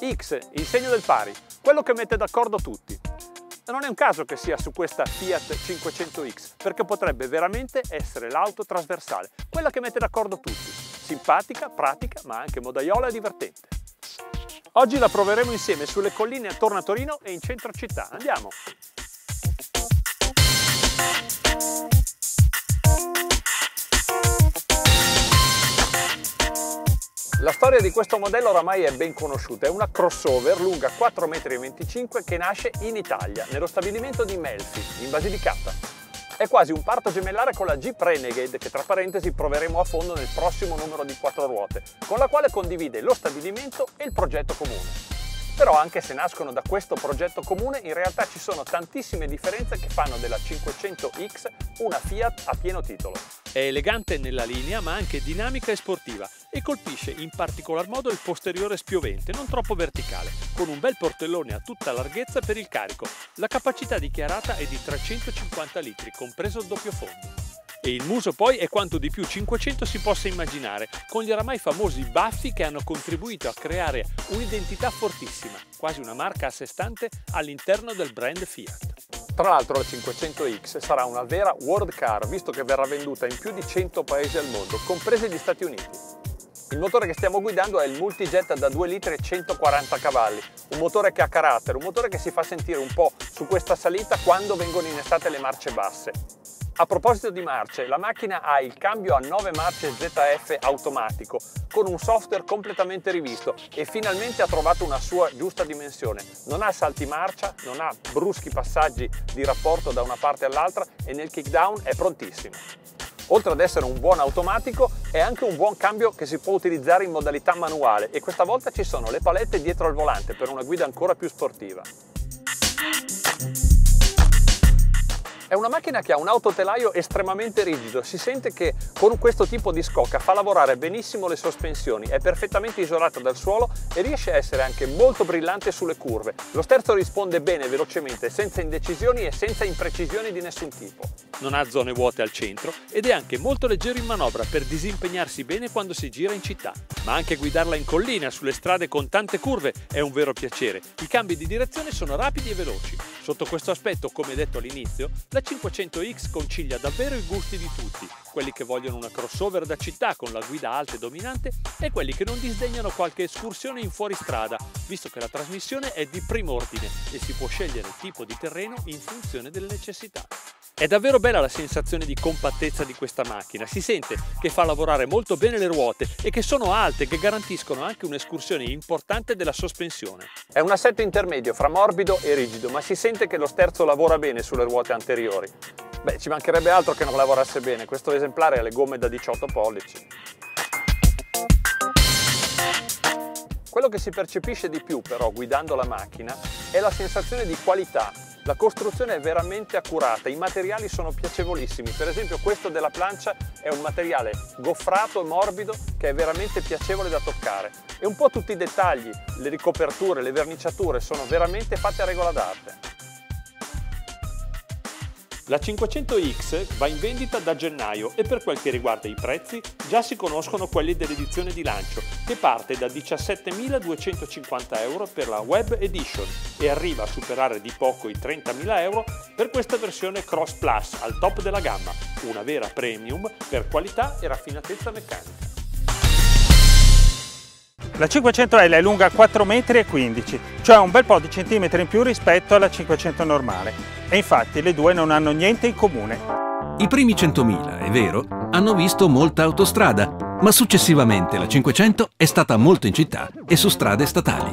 X, il segno del pari, quello che mette d'accordo tutti. Non è un caso che sia su questa Fiat 500X, perché potrebbe veramente essere l'auto trasversale, quella che mette d'accordo tutti. Simpatica, pratica, ma anche modaiola e divertente. Oggi la proveremo insieme sulle colline attorno a Torino e in centro città. Andiamo! La storia di questo modello oramai è ben conosciuta, è una crossover lunga 4,25 m che nasce in Italia, nello stabilimento di Melfi, in Basilicata. È quasi un parto gemellare con la Jeep Renegade che tra parentesi proveremo a fondo nel prossimo numero di quattro ruote, con la quale condivide lo stabilimento e il progetto comune. Però anche se nascono da questo progetto comune, in realtà ci sono tantissime differenze che fanno della 500X una Fiat a pieno titolo. È elegante nella linea ma anche dinamica e sportiva e colpisce in particolar modo il posteriore spiovente, non troppo verticale, con un bel portellone a tutta larghezza per il carico. La capacità dichiarata è di 350 litri, compreso il doppio fondo. E il muso poi è quanto di più 500 si possa immaginare, con gli oramai famosi baffi che hanno contribuito a creare un'identità fortissima, quasi una marca a sé stante all'interno del brand Fiat. Tra l'altro la 500X sarà una vera world car, visto che verrà venduta in più di 100 paesi al mondo, compresi gli Stati Uniti. Il motore che stiamo guidando è il Multijet da 2 litri e 140 cavalli, un motore che ha carattere, un motore che si fa sentire un po' su questa salita quando vengono innestate le marce basse. A proposito di marce, la macchina ha il cambio a 9 marce ZF automatico con un software completamente rivisto e finalmente ha trovato una sua giusta dimensione. Non ha salti marcia, non ha bruschi passaggi di rapporto da una parte all'altra e nel kickdown è prontissimo. Oltre ad essere un buon automatico, è anche un buon cambio che si può utilizzare in modalità manuale e questa volta ci sono le palette dietro al volante per una guida ancora più sportiva. È una macchina che ha un autotelaio estremamente rigido, si sente che con questo tipo di scocca fa lavorare benissimo le sospensioni, è perfettamente isolata dal suolo e riesce a essere anche molto brillante sulle curve. Lo sterzo risponde bene velocemente, senza indecisioni e senza imprecisioni di nessun tipo. Non ha zone vuote al centro ed è anche molto leggero in manovra per disimpegnarsi bene quando si gira in città. Ma anche guidarla in collina, sulle strade con tante curve, è un vero piacere. I cambi di direzione sono rapidi e veloci. Sotto questo aspetto, come detto all'inizio, la la 500X concilia davvero i gusti di tutti, quelli che vogliono una crossover da città con la guida alta e dominante e quelli che non disdegnano qualche escursione in fuoristrada, visto che la trasmissione è di primo ordine e si può scegliere il tipo di terreno in funzione delle necessità. È davvero bella la sensazione di compattezza di questa macchina, si sente che fa lavorare molto bene le ruote e che sono alte, che garantiscono anche un'escursione importante della sospensione. È un assetto intermedio fra morbido e rigido, ma si sente che lo sterzo lavora bene sulle ruote anteriori. Beh, ci mancherebbe altro che non lavorasse bene, questo esemplare ha le gomme da 18 pollici. Quello che si percepisce di più però guidando la macchina è la sensazione di qualità la costruzione è veramente accurata, i materiali sono piacevolissimi, per esempio questo della plancia è un materiale goffrato e morbido che è veramente piacevole da toccare. E un po' tutti i dettagli, le ricoperture, le verniciature sono veramente fatte a regola d'arte. La 500X va in vendita da gennaio e per quel che riguarda i prezzi già si conoscono quelli dell'edizione di lancio che parte da 17.250 euro per la Web Edition e arriva a superare di poco i 30.000 euro per questa versione Cross Plus al top della gamma, una vera premium per qualità e raffinatezza meccanica. La 500L è lunga 4,15 m, cioè un bel po' di centimetri in più rispetto alla 500 normale. E infatti le due non hanno niente in comune. I primi 100.000, è vero, hanno visto molta autostrada, ma successivamente la 500 è stata molto in città e su strade statali.